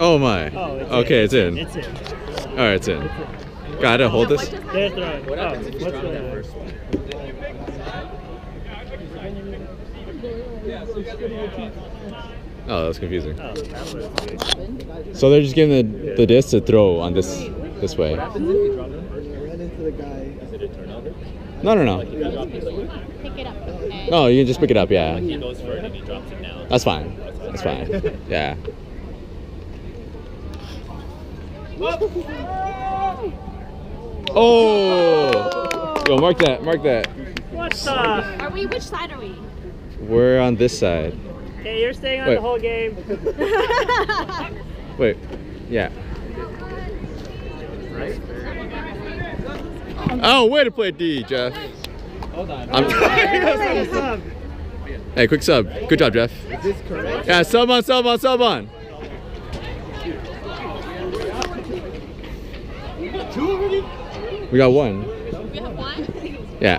Oh my. Oh, it's okay, it's in. It's in. All right, it's in. Gotta hold this. They're throwing. What oh, what's going Oh, that's confusing. Oh, that So they're just giving the, the disc to throw on this this way. I ran into the guy. No, no, no. Pick it up. and- No, you can just pick it up. Yeah, He goes for it and he drops it down. that's fine. That's fine. Yeah. Oh! Yo, mark that. Mark that. What the? Are we? Which side are we? We're on this side. Okay, you're staying on Wait. the whole game. Wait. Yeah. Oh, way to play D, Jeff. Hold on. I'm hey, quick sub. Good job, Jeff. Is this correct? Yeah, sub on, sub on, sub on. We got one. We have one. Yeah.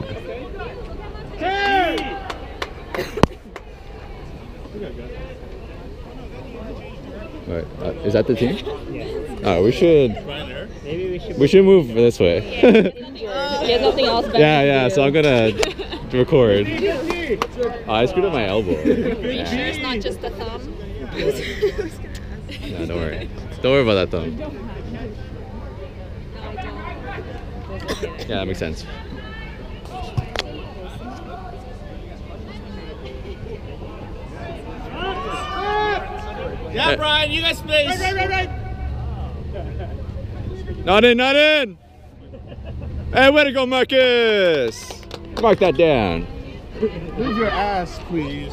Wait, uh, is that the team? Oh, we should Maybe we should. we should move this way. He has nothing else yeah, yeah. do. So I'm gonna record. Oh, I screwed up my elbow. Make sure it's not just the thumb. No, don't worry. Don't worry about that though. Yeah, that makes sense. Yeah, Brian, you got space. Not in, not in. Hey, way to go, Marcus. Mark that down. Move your ass, please.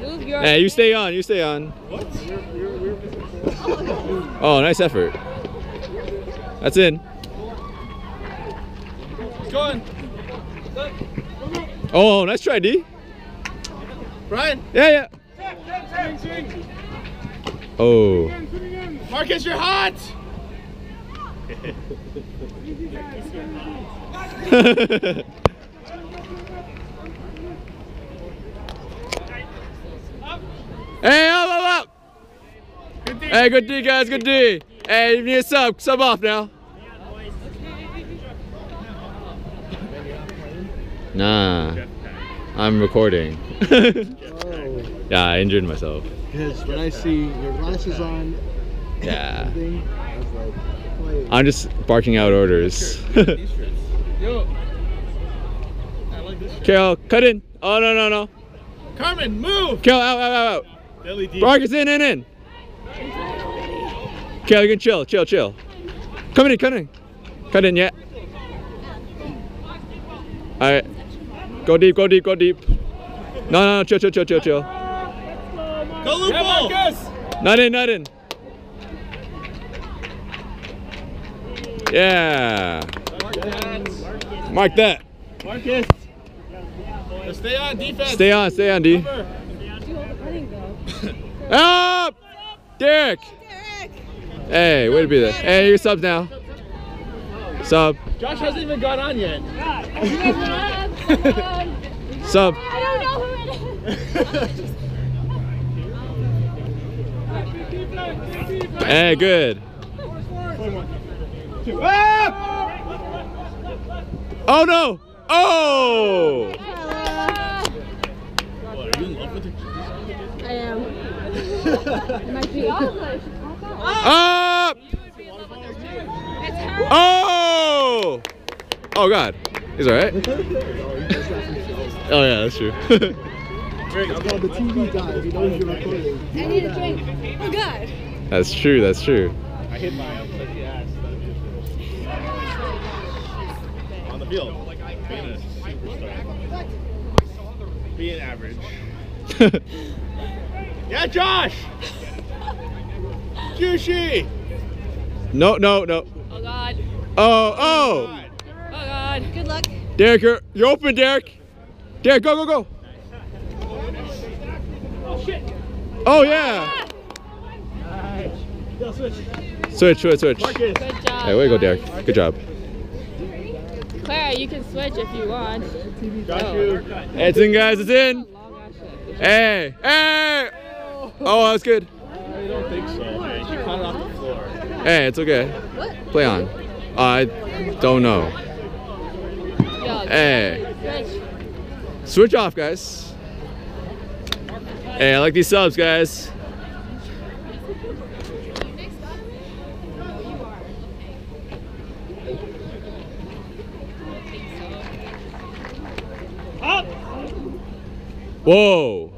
Move your. Hey, you stay on. You stay on. Oh, nice effort. That's in. Going. Oh, nice try, D. Brian, Yeah, yeah. Oh. Marcus, you're hot. hey, up, up, up. Hey, good D, guys. Good D. Hey, you need a sub. Sub off now. Nah. I'm recording. Oh. yeah, I injured myself. Because when I see your glasses on, Yeah. thing, like, I'm just barking out orders. Yo. I like this. Carol, cut in. Oh, no, no, no. Carmen, move. Carol, out, out, out, out. Billy D. Marcus, in, in, in. Carol, you can chill, chill, chill. Come in, come in. Cut in, yeah. All right. Go deep, go deep, go deep. No, no, no, chill, chill, chill, chill, chill. Go Lupo. Marcus. Not in, not in. Yeah. Mark that. Marcus. Just stay on defense. Stay on, stay on, D. Up! Derek! Hey, way to be there. Hey, your subs now. Sub, Josh hasn't even got on yet. sub. I don't know who it is. Hey, eh, good. Oh no! Oh! What, are you in love with her? I am. It might be. Up! Oh! Oh God, he's all right. Oh yeah, that's true. I'm the TV guy. He knows you're recording. I need a drink. Oh God. that's true. That's true. I hit my ass. On the field. Being a superstar. Being average. Yeah, Josh! Juicy! no, no, no. Oh God. Oh, oh! Oh God. Good luck. Derek, you're, you're open, Derek. Derek, go, go, go. Oh, oh yeah. Ah. Switch, switch, switch. Good job. Hey, way to go, Derek. Good job. Clara, you can switch if you want. Got oh. you. Hey, it's in, guys. It's in. Long ass shit. Hey, hey. Oh, oh that's good. I don't think so. Hey, it's okay. What? Play on. I don't know. Yo, Hey, switch. switch off, guys. Hey, I like these subs, guys. Up. Whoa.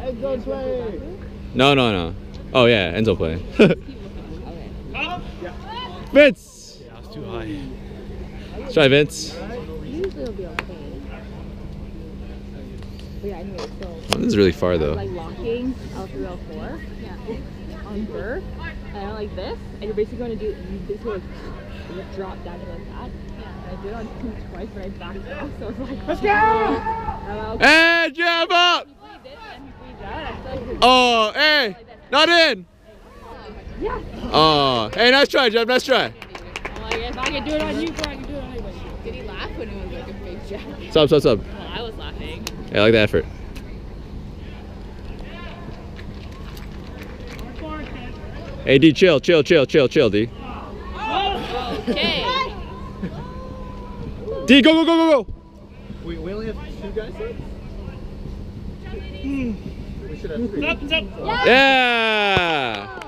End zone play. No, no, no. Oh yeah, Enzo play. Up. Vince. Yeah, I was too high. Let's try Vince. Usually it'll be okay. But yeah, anyway, so Oh, this is really far I was though. like locking L304 yeah. on Burr, and like this, and you're basically going to do, you basically like, you drop down like that. And I did it on two twice, but I backed off, so it's like, let's go! And Hey, jab up. he did it, and he breathed out, I feel like his- Oh, hey, not in. yeah. Oh, hey, nice try, Jeb. Nice try. I'm I can do it on you, bro, I can do it on anybody. Did he laugh when it was like a big jab? Sub, sub, sub. Well, I was laughing. Yeah, I like the effort. Hey, D, chill, chill, chill, chill, chill, D. Okay. D, go, go, go, go, go. We, we only have two guys left? Hmm. We should have three. Up. Up. Yeah.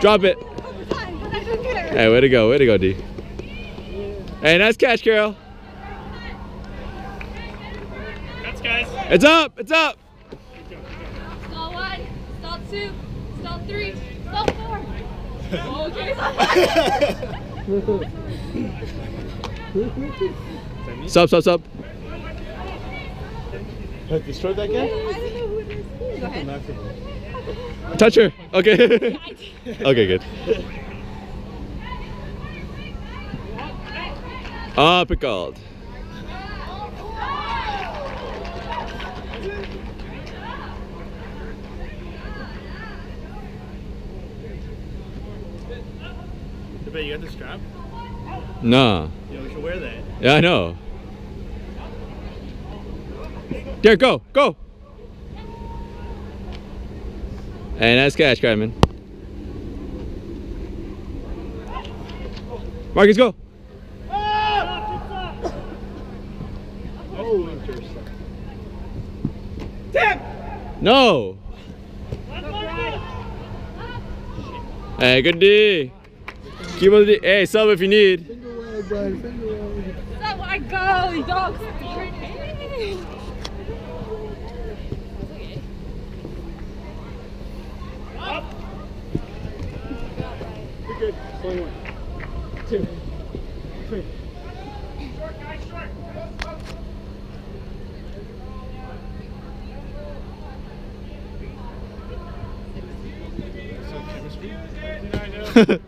Drop it. Hey, way to go, way to go, D. Hey, nice catch, Carol. That's guys. It's up, it's up. Stall one, stall two, stall three, stall four. Oh, okay. Sub, sub, sub. Have destroyed that guy? Touch her. Okay. okay, good. Up it called. I bet you got the strap? Nah. Yeah, we should wear that. Yeah, I know. There, go, go. Hey, nice catch, Carmen. Marcus, go. Oh, intercept. No. Hey, good D. Keep on the D. Hey, sub if you need. Finger wag, bud. Finger wag. Let my go, you dogs. You're good. Only one. Two. Three. Some chemistry. I know.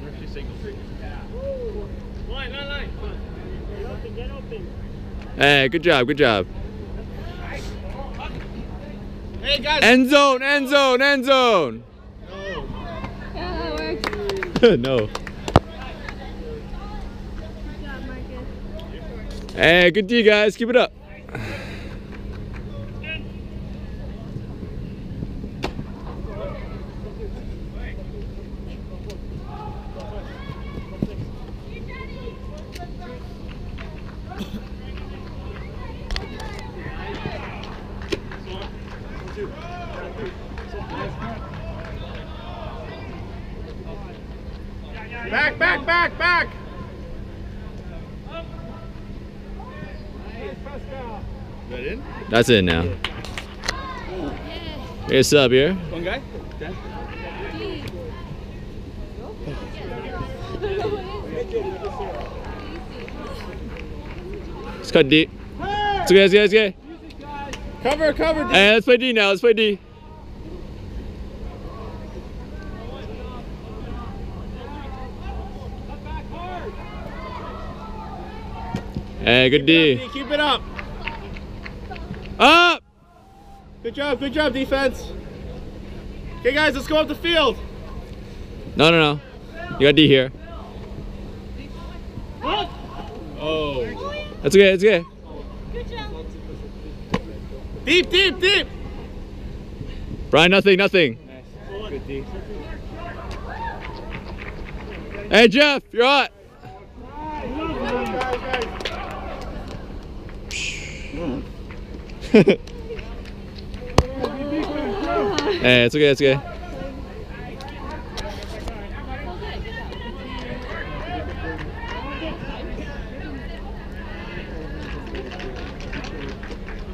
Where's she single? Line, line, line. Get open. Get open. Hey, good job, good job. Hey guys. End zone, end zone, end zone. no. Yeah, no. Hey, good D, guys. Keep it up. Back, back, back, back. That in? That's it now. Here's sub here. One guy? Let's cut D. Let's go, let's go, let's. Cover, cover. Hey, let's play D now. Let's play D. Hey, good D. Keep it up. Up! Good job, good job, defense. Okay, guys, let's go up the field. No, no, no. You got D here. Oh. That's okay, that's okay. Good job. Deep, deep, deep. Brian, nothing, nothing. Good D. Hey, Jeff, you're hot. Hey, eh, it's okay, it's okay.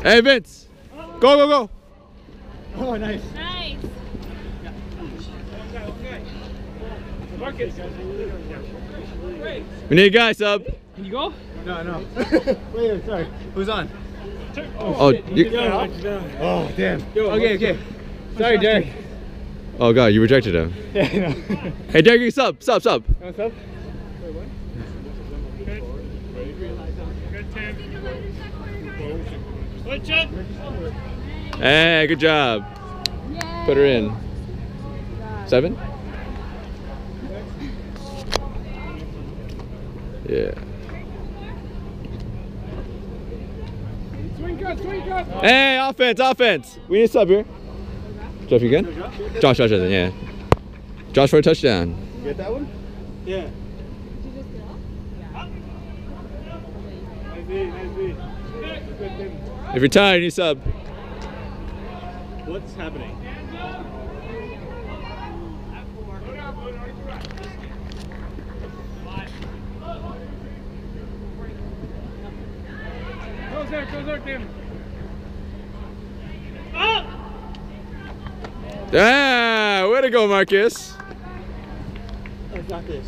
Hey, Vince. Go, go, go. Oh, nice. Nice. Marcus. We need a guy sub. Can you go? No, no. wait, wait, sorry. Who's on? Oh, you, Oh, damn. okay, okay. Sorry, Derek. oh God, you rejected him. Yeah, I. Hey, Derek, you sub, sub, sub. What's up? Good, Tim. Good job. Hey, good job. Put her in. Seven? Yeah. Swing cut, swing cut. Hey, offense, offense. We need a sub here. Jeff, you good? Josh, Josh, Josh, yeah. Josh for a touchdown. You get that one? Yeah. Nice D, nice D. If you're tired, you need sub. What's happening? Close there, close there, Tim. Ah! Ah, way to go, Marcus. I got this.